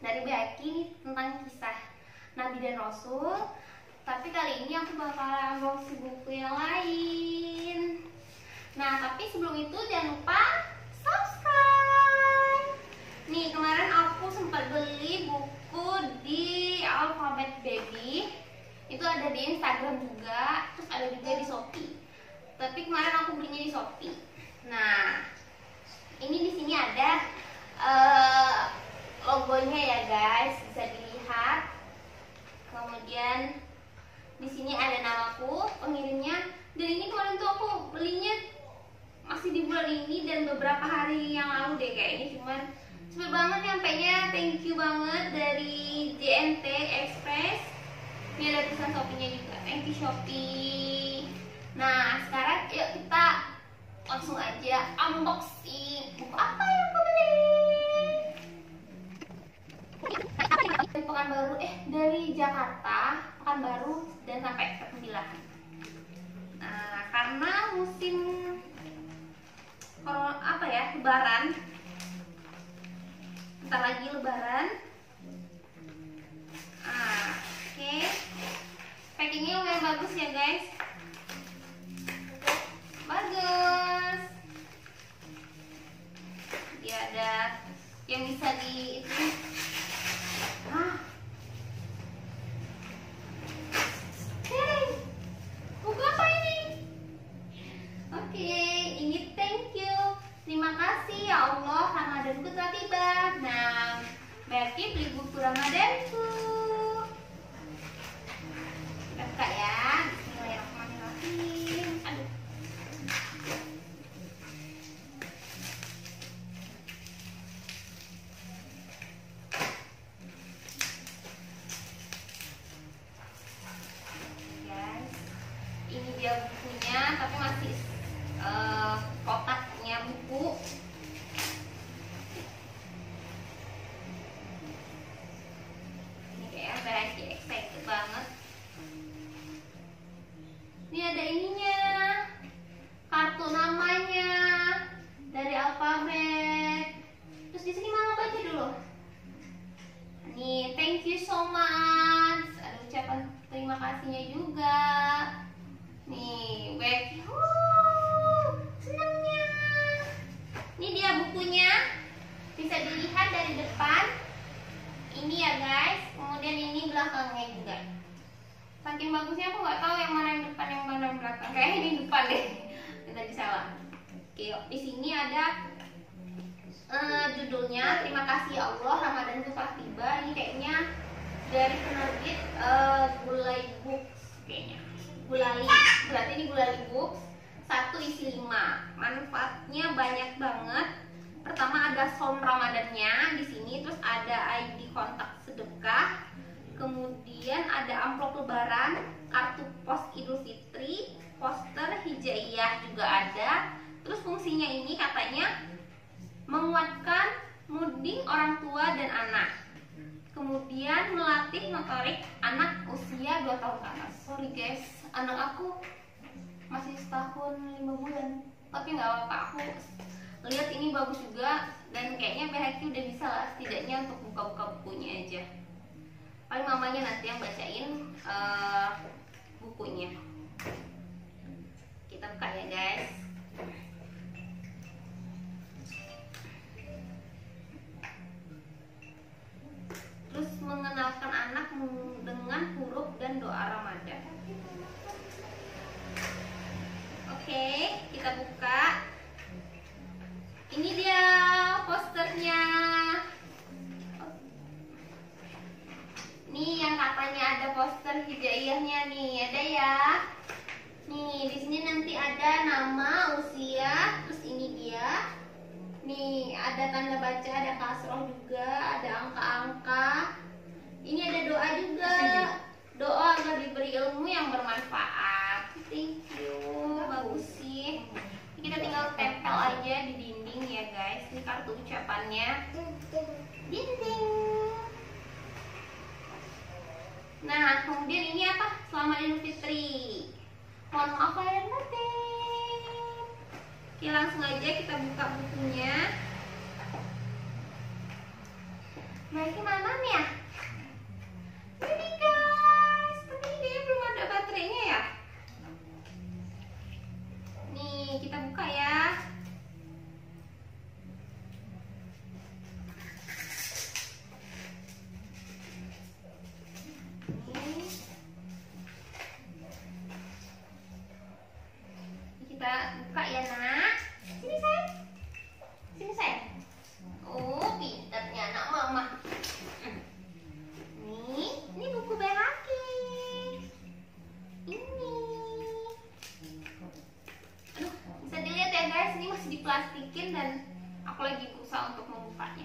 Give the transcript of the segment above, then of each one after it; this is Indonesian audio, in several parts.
dari Beaki tentang kisah Nabi dan Rasul. Tapi kali ini aku bakal unboxing buku yang lain. Nah, tapi sebelum itu jangan lupa subscribe. Nih, kemarin aku sempat beli buku di Alphabet Baby. Itu ada di Instagram juga, terus ada juga di Shopee. Tapi kemarin aku belinya di Shopee. Nah, ini di sini ada uh, logonya ya guys, bisa dilihat. Kemudian di sini ada namaku, pengirimnya. Dan ini kemarin tuh aku belinya masih di bulan ini dan beberapa hari yang lalu deh kayaknya. Cuman cepet banget nyampe nya thank you banget dari JNT Express. Ini ada tulisan Shopee-nya juga. Thank you Shopee. Nah sekarang yuk kita langsung aja unboxing. Buku apa yang aku beli dari Pekanbaru eh dari Jakarta Pekanbaru dan sampai ke Sembilan. Nah karena musim kalau apa ya lebaran bentar lagi lebaran. Ah, oke. Okay. packingnya lumayan bagus ya guys berarti beli buku Ramadanku kita buka ya. Aduh. Guys ini dia bukunya tapi masih uh, kotaknya buku ini kayak berarti excited banget ini ada ininya kartu namanya dari alfabet terus di sini mama baca dulu? Nih thank you so much. Ada ucapan terima kasihnya juga. Nih back senangnya. Ini dia bukunya. Bisa dilihat dari depan. Ini ya guys. Kemudian ini belakangnya juga. Saking bagusnya aku nggak tahu yang mana yang depan yang mana yang belakang. Kayaknya ini depan deh. Kita di salah oke di sini ada uh, judulnya terima kasih ya Allah Ramadan itu tiba. Ini kayaknya dari penerbit uh, Gulai Books kayaknya. Gulali berarti ini Gulali Books satu isi lima. Manfaatnya banyak banget. Pertama ada som Ramadannya di sini terus ada ID kontak sedekah. Kemudian ada amplop lebaran kartu pos Idul Fitri poster hijaiyah juga ada. Terus fungsinya ini katanya menguatkan muding orang tua dan anak. Kemudian melatih motorik anak usia 2 tahun ke atas. Sorry guys. Anak aku masih setahun lima bulan. Tapi nggak apa-apa. Aku lihat ini bagus juga dan kayaknya BHQ udah bisa lah setidaknya untuk buka-buka bukunya aja. Paling mamanya nanti yang bacain uh, ini dia posternya. Nih yang katanya ada poster hijaiyahnya nih ada ya. Nih di sini nanti ada nama usia terus ini dia. Nih ada tanda baca ada kasroh juga ada angka-angka. Ini ada doa ini kartu ucapannya dinding nah kemudian ini apa? Selamat idul fitri. Mohon maaf lahir batin. Oke langsung aja kita buka bukunya. Nah, ini mamam ya? aku lagi berusaha untuk membukanya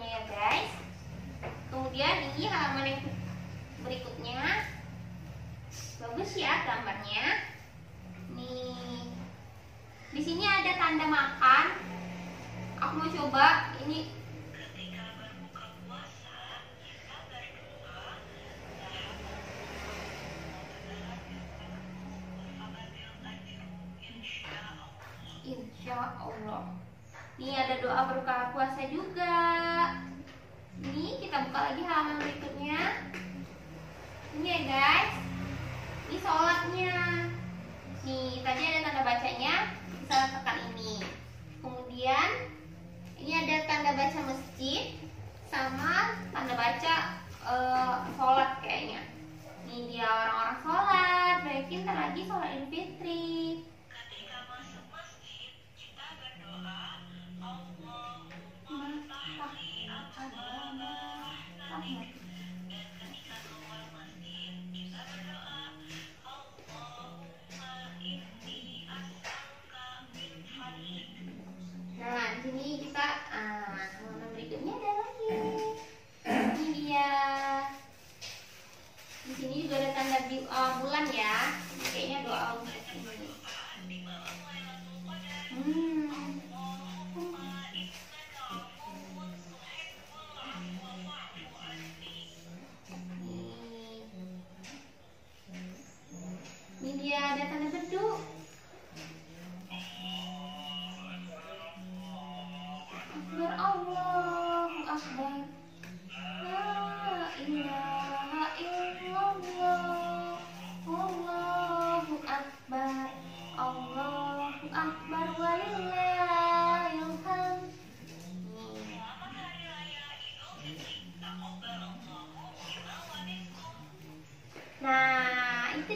halamannya ya guys. Kemudian ini halaman yang berikutnya. Bagus ya gambarnya. Nih di sini ada tanda makan. Aku mau coba. Ini Insya Allah. Ini ada doa berbuka puasa juga. Ini kita buka lagi halaman berikutnya. Ini ya guys. Ini sholatnya. Nih tadi ada tanda bacanya on here.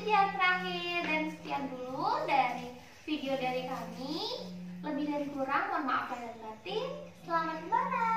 sekian terakhir dan sekian dulu dari video dari kami. Lebih dari kurang, mohon maaf dan batin. Selamat lebaran.